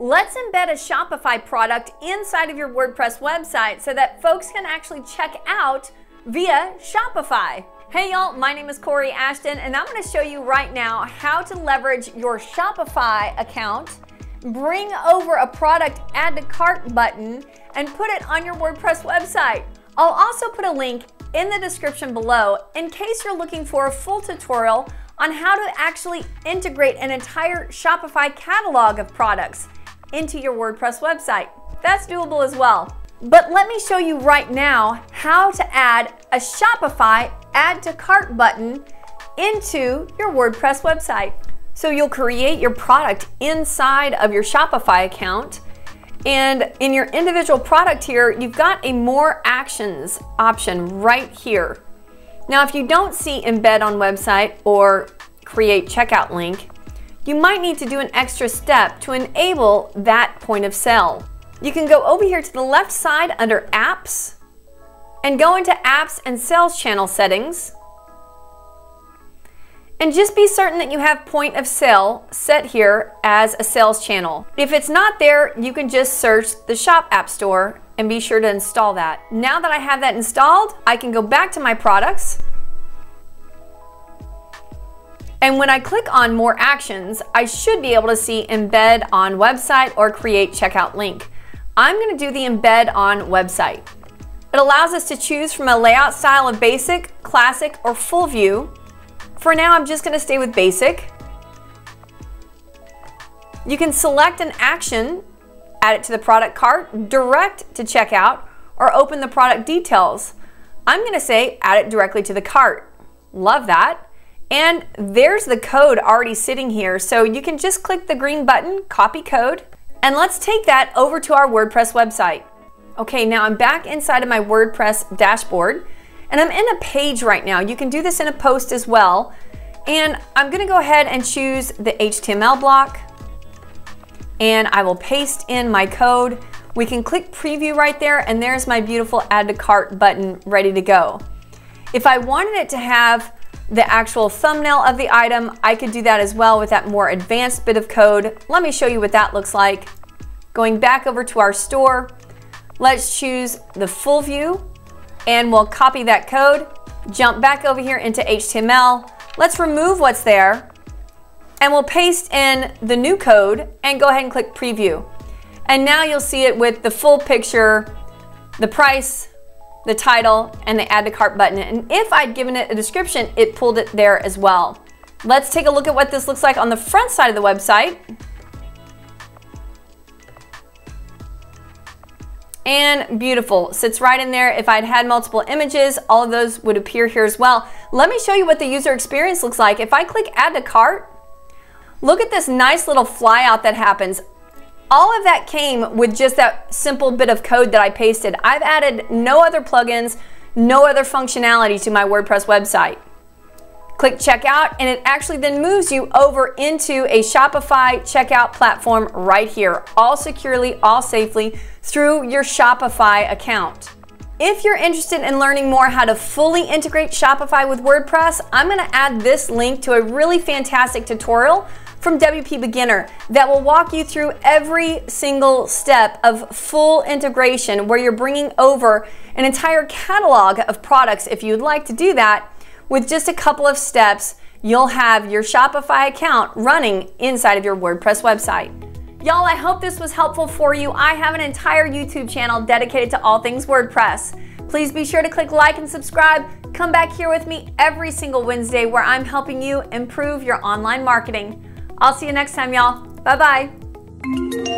Let's embed a Shopify product inside of your WordPress website so that folks can actually check out via Shopify. Hey y'all, my name is Kori Ashton and I'm going to show you right now how to leverage your Shopify account, bring over a product add to cart button, and put it on your WordPress website. I'll also put a link in the description below in case you're looking for a full tutorial on how to actually integrate an entire Shopify catalog of products into your WordPress website. That's doable as well. But let me show you right now how to add a Shopify add to cart button into your WordPress website. So you'll create your product inside of your Shopify account. And in your individual product here, you've got a more actions option right here. Now, if you don't see embed on website or create checkout link, you might need to do an extra step to enable that point of sale. You can go over here to the left side under apps and go into apps and sales channel settings. And just be certain that you have point of sale set here as a sales channel. If it's not there, you can just search the Shop App Store and be sure to install that. Now that I have that installed, I can go back to my products and when I click on more actions, I should be able to see embed on website or create checkout link. I'm gonna do the embed on website. It allows us to choose from a layout style of basic, classic, or full view. For now, I'm just gonna stay with basic. You can select an action, add it to the product cart, direct to checkout, or open the product details. I'm gonna say add it directly to the cart. Love that. And there's the code already sitting here. So you can just click the green button, copy code, and let's take that over to our WordPress website. Okay, now I'm back inside of my WordPress dashboard and I'm in a page right now. You can do this in a post as well. And I'm gonna go ahead and choose the HTML block and I will paste in my code. We can click preview right there and there's my beautiful add to cart button ready to go. If I wanted it to have the actual thumbnail of the item. I could do that as well with that more advanced bit of code. Let me show you what that looks like. Going back over to our store, let's choose the full view and we'll copy that code, jump back over here into HTML. Let's remove what's there and we'll paste in the new code and go ahead and click preview. And now you'll see it with the full picture, the price, the title, and the add to cart button. And if I'd given it a description, it pulled it there as well. Let's take a look at what this looks like on the front side of the website. And beautiful, sits right in there. If I'd had multiple images, all of those would appear here as well. Let me show you what the user experience looks like. If I click add to cart, look at this nice little flyout that happens. All of that came with just that simple bit of code that I pasted. I've added no other plugins, no other functionality to my WordPress website. Click checkout and it actually then moves you over into a Shopify checkout platform right here, all securely, all safely through your Shopify account. If you're interested in learning more how to fully integrate Shopify with WordPress, I'm gonna add this link to a really fantastic tutorial from WP Beginner that will walk you through every single step of full integration where you're bringing over an entire catalog of products if you'd like to do that with just a couple of steps you'll have your Shopify account running inside of your WordPress website. Y'all, I hope this was helpful for you. I have an entire YouTube channel dedicated to all things WordPress. Please be sure to click like and subscribe. Come back here with me every single Wednesday where I'm helping you improve your online marketing. I'll see you next time, y'all. Bye bye.